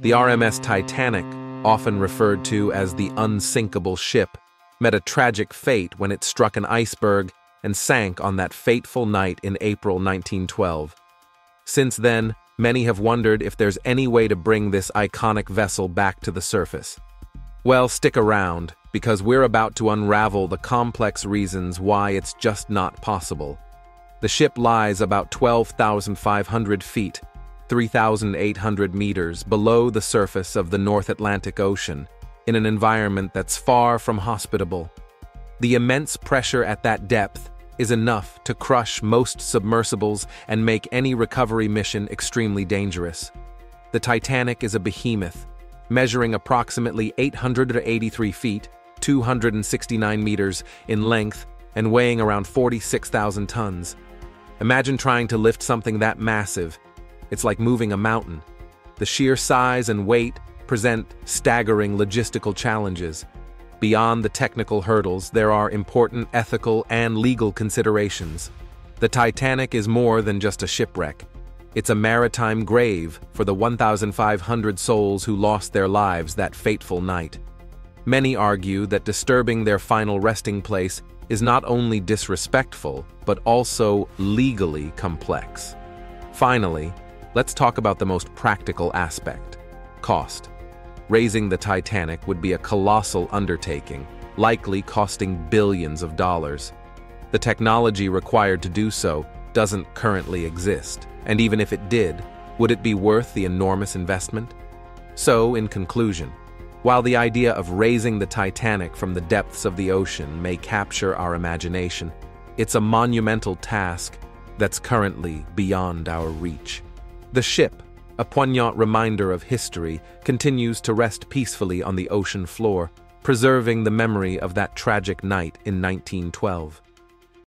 The RMS Titanic, often referred to as the unsinkable ship, met a tragic fate when it struck an iceberg and sank on that fateful night in April 1912. Since then, many have wondered if there's any way to bring this iconic vessel back to the surface. Well, stick around, because we're about to unravel the complex reasons why it's just not possible. The ship lies about 12,500 feet, 3,800 meters below the surface of the North Atlantic Ocean, in an environment that's far from hospitable. The immense pressure at that depth is enough to crush most submersibles and make any recovery mission extremely dangerous. The Titanic is a behemoth, measuring approximately 883 feet, 269 meters in length, and weighing around 46,000 tons. Imagine trying to lift something that massive it's like moving a mountain. The sheer size and weight present staggering logistical challenges. Beyond the technical hurdles, there are important ethical and legal considerations. The Titanic is more than just a shipwreck. It's a maritime grave for the 1,500 souls who lost their lives that fateful night. Many argue that disturbing their final resting place is not only disrespectful, but also legally complex. Finally, Let's talk about the most practical aspect cost. Raising the Titanic would be a colossal undertaking, likely costing billions of dollars. The technology required to do so doesn't currently exist, and even if it did, would it be worth the enormous investment? So, in conclusion, while the idea of raising the Titanic from the depths of the ocean may capture our imagination, it's a monumental task that's currently beyond our reach. The ship, a poignant reminder of history, continues to rest peacefully on the ocean floor, preserving the memory of that tragic night in 1912.